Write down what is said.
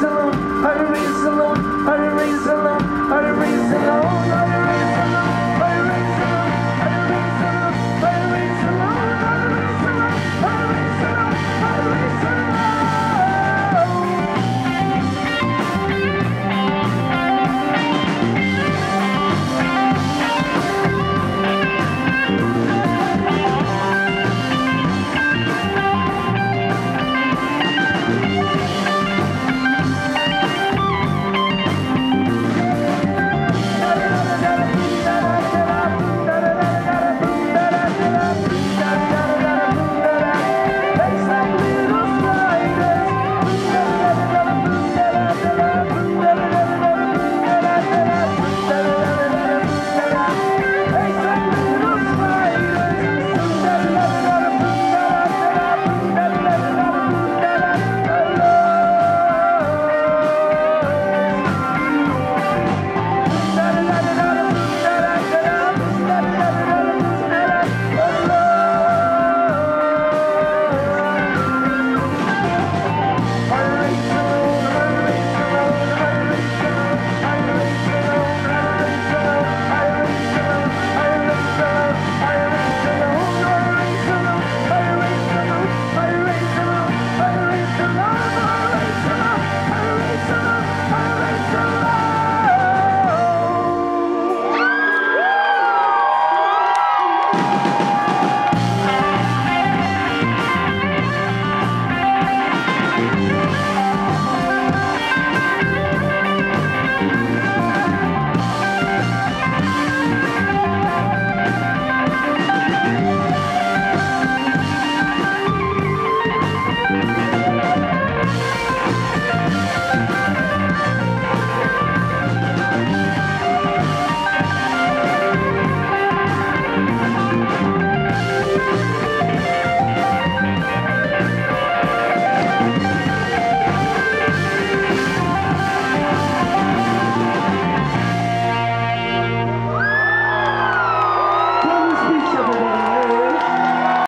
Raise